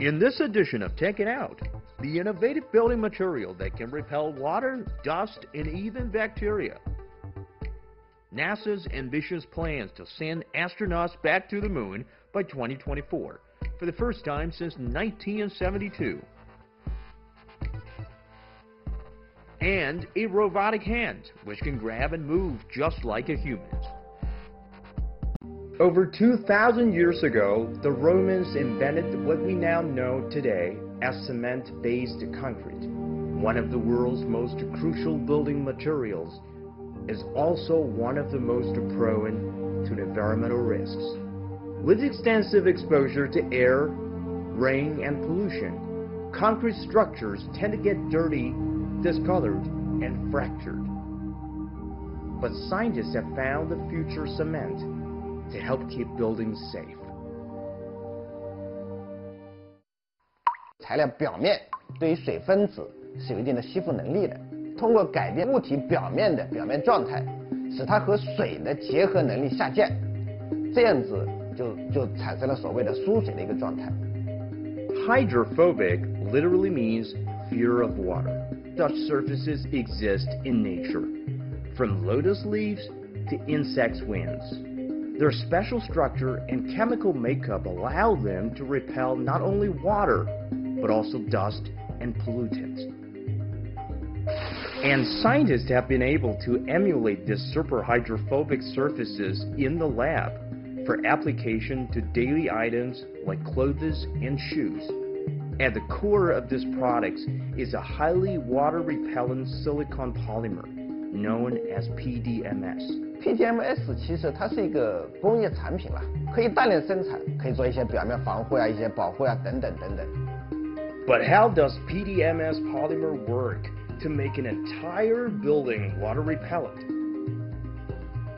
In this edition of Tech It Out, the innovative building material that can repel water, dust, and even bacteria. NASA's ambitious plans to send astronauts back to the moon by 2024 for the first time since 1972. And a robotic hand, which can grab and move just like a human. Over 2,000 years ago, the Romans invented what we now know today as cement-based concrete. One of the world's most crucial building materials is also one of the most prone to environmental risks. With extensive exposure to air, rain, and pollution, concrete structures tend to get dirty, discolored, and fractured. But scientists have found the future cement to help keep buildings safe. 材料表面对于水分子是有一定的吸附能力的。通过改变物体表面的表面状态，使它和水的结合能力下降，这样子就就产生了所谓的疏水的一个状态。Hydrophobic literally means fear of water. Such surfaces exist in nature, from lotus leaves to insects' wings. Their special structure and chemical makeup allow them to repel not only water, but also dust and pollutants. And scientists have been able to emulate these super hydrophobic surfaces in the lab for application to daily items like clothes and shoes. At the core of these products is a highly water repellent silicon polymer known as PDMS. PDMS how does PDMS polymer work to make an entire building water repellent?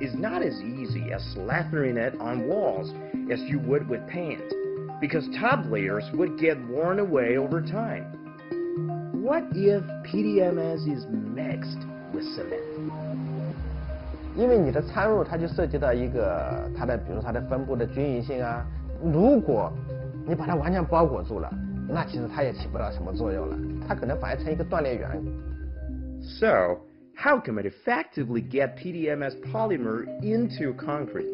Is not as easy as slathering it on walls as you would with paint, because top layers would get worn away over time. What if PDMS is mixed with cement? 因为你的掺入，它就涉及到一个它的，比如它的分布的均匀性啊。如果你把它完全包裹住了，那其实它也起不了什么作用了，它可能反而成一个断裂源。So, how can we effectively get PDMS polymer into concrete?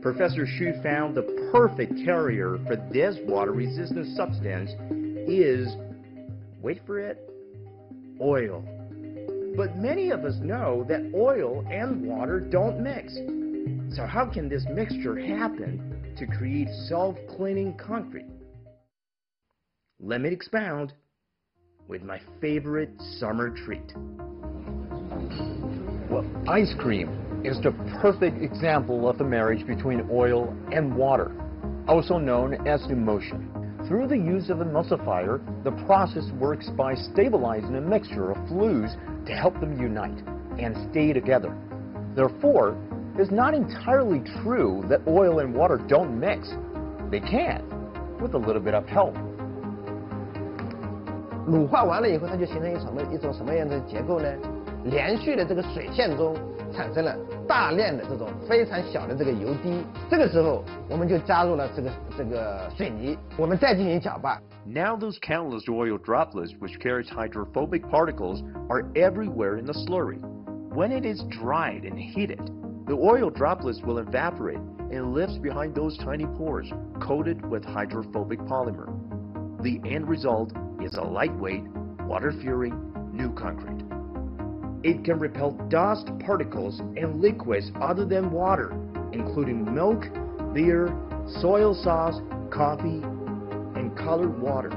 Professor Xu found the perfect carrier for this water-resistant substance is, wait for it, oil. But many of us know that oil and water don't mix. So how can this mixture happen to create self-cleaning concrete? Let me expound with my favorite summer treat. Well, ice cream is the perfect example of the marriage between oil and water, also known as emulsion. Through the use of emulsifier, the process works by stabilizing a mixture of fluids to help them unite and stay together. Therefore, it's not entirely true that oil and water don't mix. They can, with a little bit of help. 乳化完了以后，它就形成一什么一种什么样的结构呢？连续的这个水线中产生了 大量的这种非常小的这个油滴，这个时候我们就加入了这个这个水泥，我们再进行搅拌。Now those countless oil droplets which carries hydrophobic particles are everywhere in the slurry. When it is dried and heated, the oil droplets will evaporate and lives behind those tiny pores coated with hydrophobic polymer. The end result is a lightweight, water-fearing new concrete. It can repel dust particles and liquids other than water, including milk, beer, soil sauce, coffee, and colored water.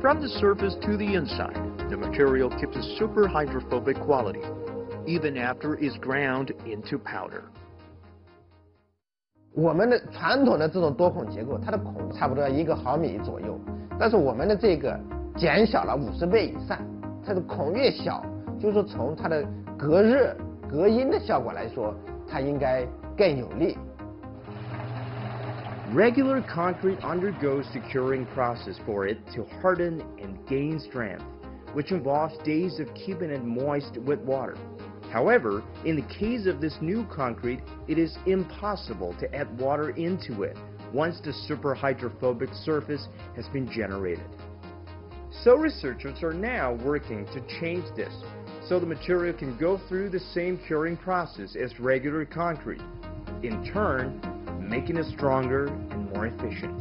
From the surface to the inside, the material keeps a super hydrophobic quality, even after it's ground into powder. 我们的传统的这种多孔结构，它的孔差不多要一个毫米左右，但是我们的这个减小了五十倍以上，它的孔越小， 就是说从它的隔热、隔音的效果来说，它应该更有力。Regular concrete undergoes the curing process for it to harden and gain strength, which involves days of keeping it moist with water. However, in the case of this new concrete, it is impossible to add water into it once the superhydrophobic surface has been generated. So researchers are now working to change this so the material can go through the same curing process as regular concrete, in turn making it stronger and more efficient.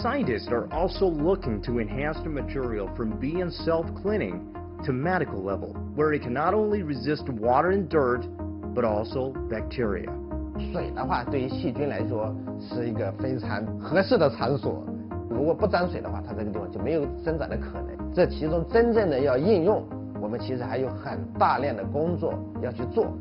Scientists are also looking to enhance the material from being self-cleaning to medical level, where it can not only resist water and dirt, but also bacteria. 水的话，对于细菌来说是一个非常合适的场所。如果不沾水的话，它这个地方就没有生长的可能。这其中真正的要应用， 我们其实还有很大量的工作要去做。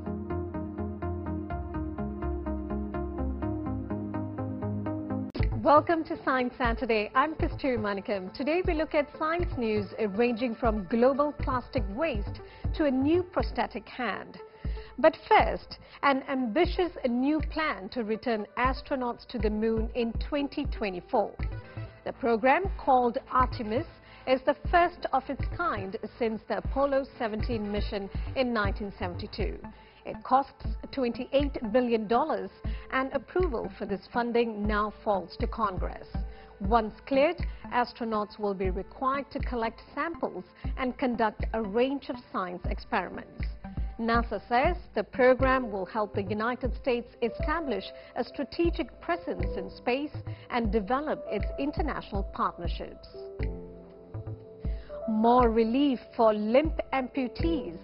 Welcome to Science Saturday. I'm Kasturi Manikam. Today we look at science news ranging from global plastic waste to a new prosthetic hand. But first, an ambitious new plan to return astronauts to the moon in 2024. The program, called Artemis, is the first of its kind since the Apollo 17 mission in 1972. It costs $28 billion and approval for this funding now falls to Congress. Once cleared, astronauts will be required to collect samples and conduct a range of science experiments. NASA says the program will help the United States establish a strategic presence in space and develop its international partnerships. More relief for limp amputees.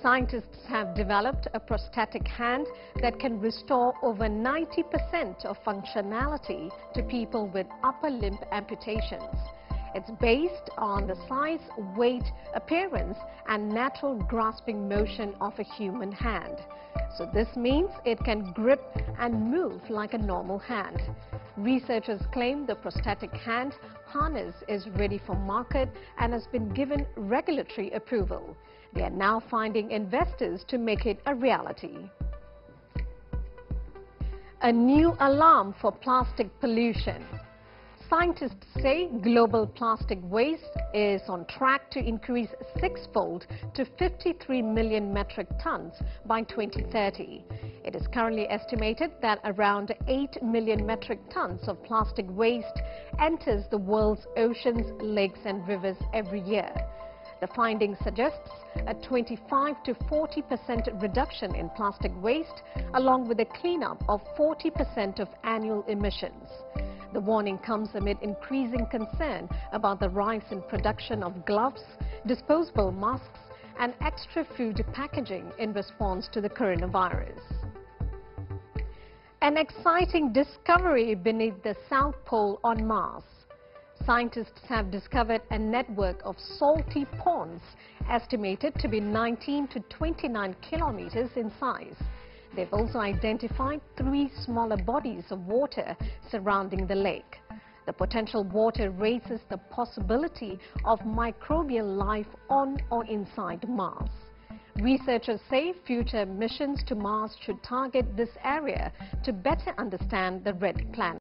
Scientists have developed a prosthetic hand that can restore over 90% of functionality to people with upper limb amputations. It's based on the size, weight, appearance and natural grasping motion of a human hand. So this means it can grip and move like a normal hand. Researchers claim the prosthetic hand Hannes is ready for market and has been given regulatory approval. They are now finding investors to make it a reality. A new alarm for plastic pollution. Scientists say global plastic waste is on track to increase sixfold to 53 million metric tons by 2030. It is currently estimated that around 8 million metric tons of plastic waste enters the world's oceans, lakes and rivers every year. The finding suggests a 25 to 40 percent reduction in plastic waste along with a cleanup of 40 percent of annual emissions. The warning comes amid increasing concern about the rise in production of gloves, disposable masks and extra food packaging in response to the coronavirus. An exciting discovery beneath the South Pole on Mars. Scientists have discovered a network of salty ponds estimated to be 19 to 29 kilometers in size. They've also identified three smaller bodies of water surrounding the lake. The potential water raises the possibility of microbial life on or inside Mars. Researchers say future missions to Mars should target this area to better understand the red planet.